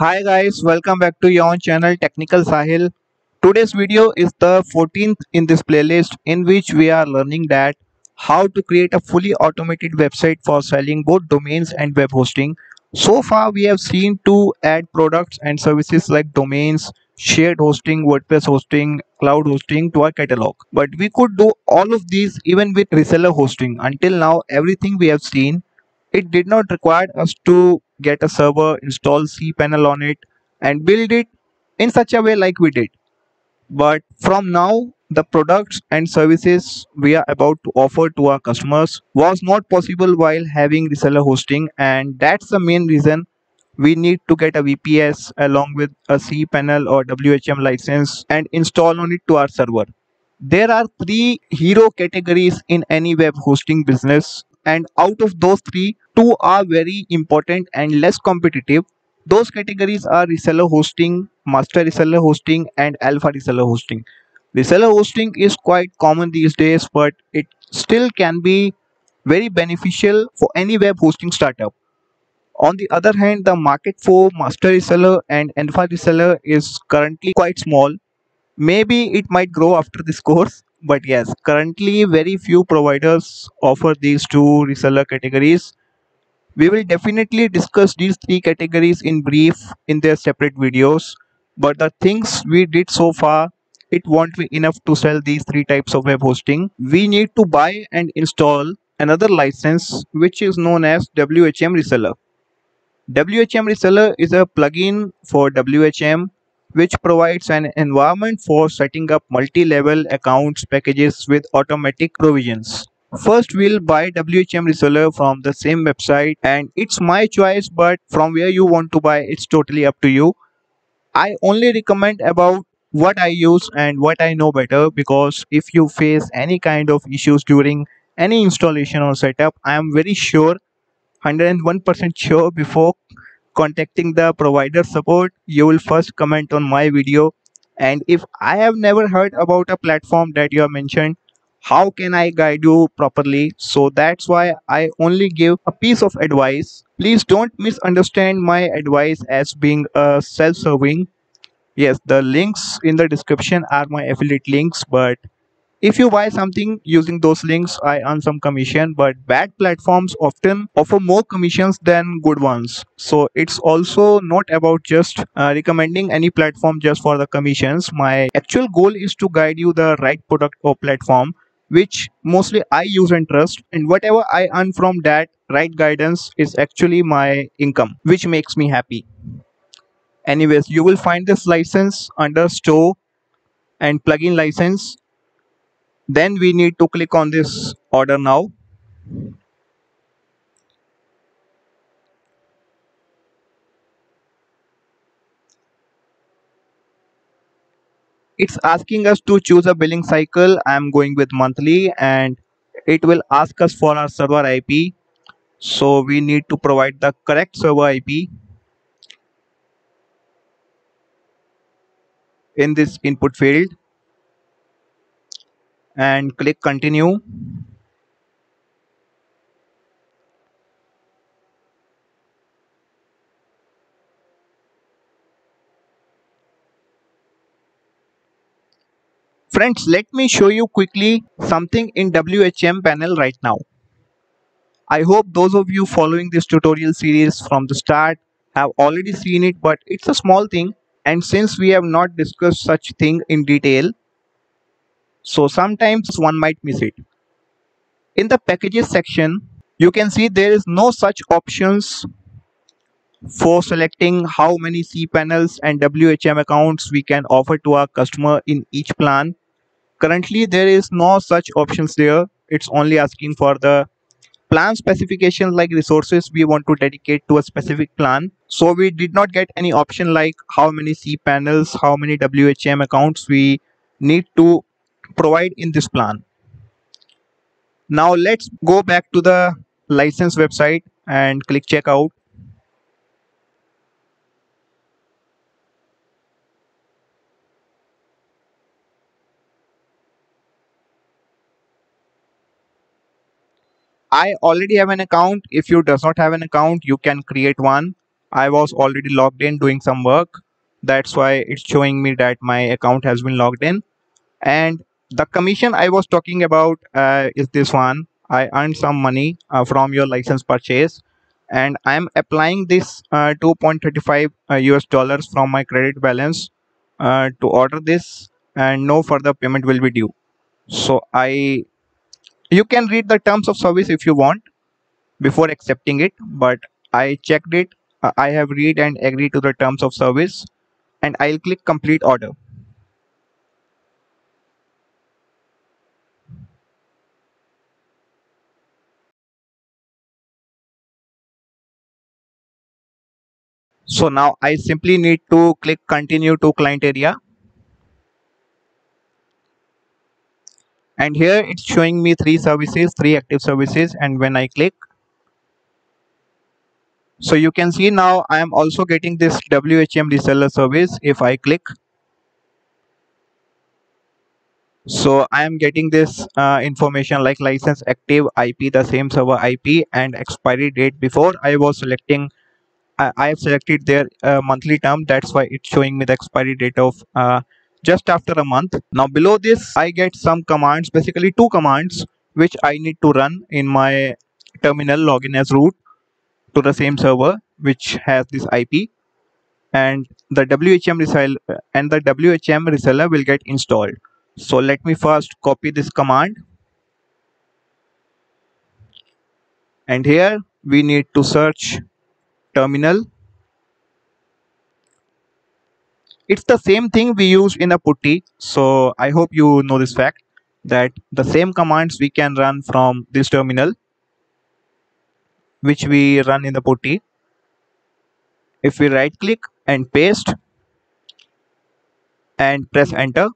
Hi guys, welcome back to your own channel Technical Sahil. Today's video is the 14th in this playlist in which we are learning that how to create a fully automated website for selling both domains and web hosting. So far we have seen to add products and services like domains, shared hosting, WordPress hosting, cloud hosting to our catalog. But we could do all of these even with reseller hosting. Until now everything we have seen it did not require us to get a server, install cPanel on it, and build it in such a way like we did. But from now, the products and services we are about to offer to our customers was not possible while having reseller hosting, and that's the main reason we need to get a VPS along with a cPanel or WHM license and install on it to our server. There are three hero categories in any web hosting business and out of those three two are very important and less competitive. Those categories are reseller hosting master reseller hosting and alpha reseller hosting. Reseller hosting is quite common these days but it still can be very beneficial for any web hosting startup. On the other hand the market for master reseller and alpha reseller is currently quite small. Maybe it might grow after this course but yes currently very few providers offer these two reseller categories. We will definitely discuss these three categories in brief in their separate videos. But the things we did so far it won't be enough to sell these three types of web hosting. We need to buy and install another license which is known as WHM reseller. WHM reseller is a plugin for WHM which provides an environment for setting up multi-level accounts packages with automatic provisions. First, we'll buy WHM reseller from the same website and it's my choice but from where you want to buy it's totally up to you. I only recommend about what I use and what I know better because if you face any kind of issues during any installation or setup, I am very sure 101% sure before contacting the provider support you will first comment on my video. And if i have never heard about a platform that you have mentioned how can i guide you properly? So that's why i only give a piece of advice. Please don't misunderstand my advice as being a self-serving. Yes the links in the description are my affiliate links but if you buy something using those links, I earn some commission, but bad platforms often offer more commissions than good ones. So it's also not about just uh, recommending any platform just for the commissions. My actual goal is to guide you the right product or platform which mostly I use and trust and whatever I earn from that right guidance is actually my income which makes me happy. Anyways, you will find this license under store and plugin license then we need to click on this order now. It's asking us to choose a billing cycle. I'm going with monthly and it will ask us for our server ip so we need to provide the correct server ip in this input field and click continue Friends, let me show you quickly something in WHM panel right now. I hope those of you following this tutorial series from the start have already seen it but it's a small thing and since we have not discussed such thing in detail so sometimes one might miss it. In the packages section, you can see there is no such options for selecting how many cPanels and WHM accounts we can offer to our customer in each plan. Currently, there is no such options there. It's only asking for the plan specifications like resources we want to dedicate to a specific plan. So we did not get any option like how many cPanels, how many WHM accounts we need to provide in this plan now let's go back to the license website and click checkout I already have an account. If you does not have an account, you can create one. I was already logged in doing some work that's why it's showing me that my account has been logged in and the commission I was talking about uh, is this one. I earned some money uh, from your license purchase. And I'm applying this uh, 2.35 US uh, dollars from my credit balance uh, to order this and no further payment will be due. So I you can read the terms of service if you want before accepting it but I checked it. Uh, I have read and agreed to the terms of service and I'll click complete order So now I simply need to click continue to client area. And here it's showing me three services, three active services. And when I click, so you can see now I am also getting this WHM reseller service if I click. So I am getting this uh, information like license active IP, the same server IP and expiry date before I was selecting I, have selected their uh, monthly term. That's why it's showing me the expiry date of uh, just after a month. Now below this I get some commands basically two commands which I need to run in my terminal login as root to the same server which has this IP and the WHM reseller and the WHM reseller will get installed. So let me first copy this command. And here we need to search terminal. It's the same thing we use in a putty so i hope you know this fact that the same commands we can run from this terminal which we run in the putty if we right click and paste and press enter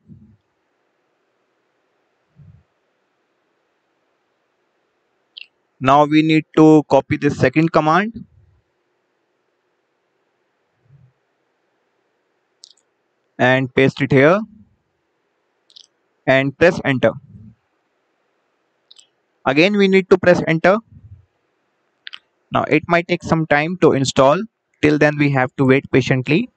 now we need to copy this second command and paste it here. And press enter. Again we need to press enter. Now it might take some time to install. Till then we have to wait patiently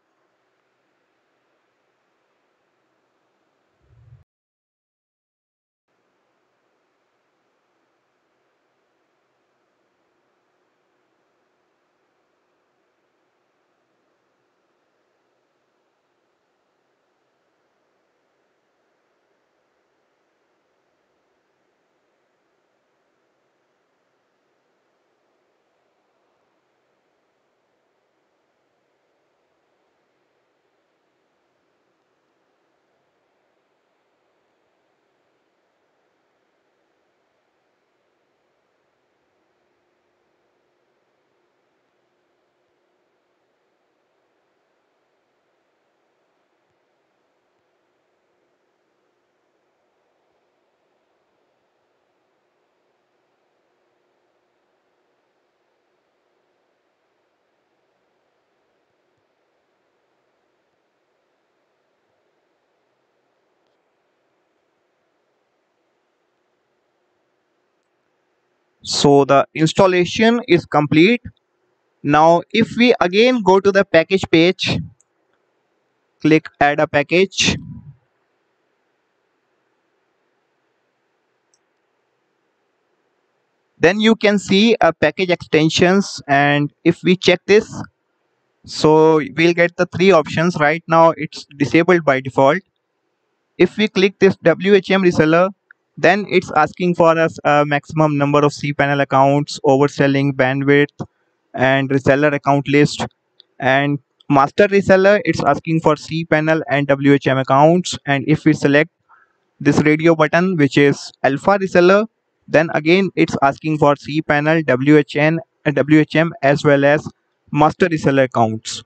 so the installation is complete. Now if we again go to the package page click add a package. Then you can see a package extensions and if we check this so we'll get the three options. Right now it's disabled by default. If we click this WHM reseller then it's asking for us a maximum number of cpanel accounts overselling bandwidth and reseller account list. And master reseller it's asking for cpanel and whm accounts. And if we select this radio button which is alpha reseller then again it's asking for cpanel whn whm as well as master reseller accounts.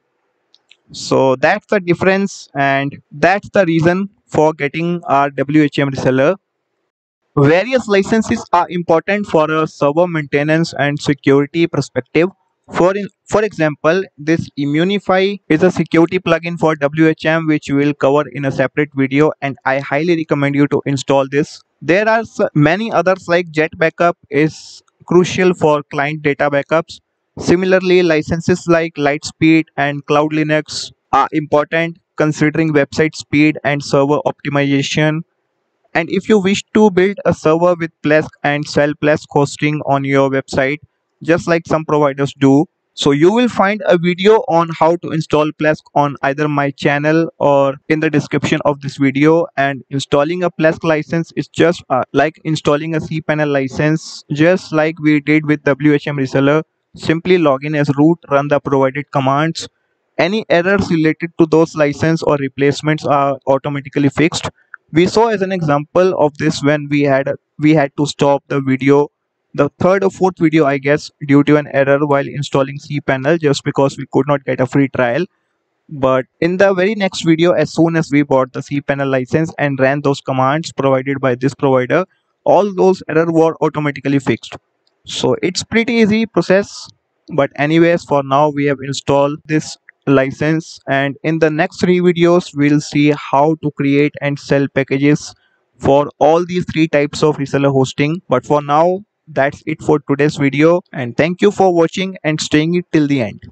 So that's the difference and that's the reason for getting our whm reseller Various licenses are important for a server maintenance and security perspective. For, in, for example, this Imunify is a security plugin for WHM which we will cover in a separate video and I highly recommend you to install this. There are many others like Jet Backup is crucial for client data backups. Similarly, licenses like LiteSpeed and Cloud Linux are important considering website speed and server optimization. And if you wish to build a server with Plesk and sell Plesk hosting on your website, just like some providers do, so you will find a video on how to install Plesk on either my channel or in the description of this video and installing a Plesk license is just uh, like installing a cPanel license just like we did with WHM reseller. Simply log in as root, run the provided commands. Any errors related to those license or replacements are automatically fixed. We saw as an example of this when we had we had to stop the video the third or fourth video I guess due to an error while installing cPanel just because we could not get a free trial. But in the very next video as soon as we bought the cPanel license and ran those commands provided by this provider all those errors were automatically fixed. So it's pretty easy process but anyways for now we have installed this license and in the next three videos we'll see how to create and sell packages for all these three types of reseller hosting. But for now that's it for today's video and thank you for watching and staying till the end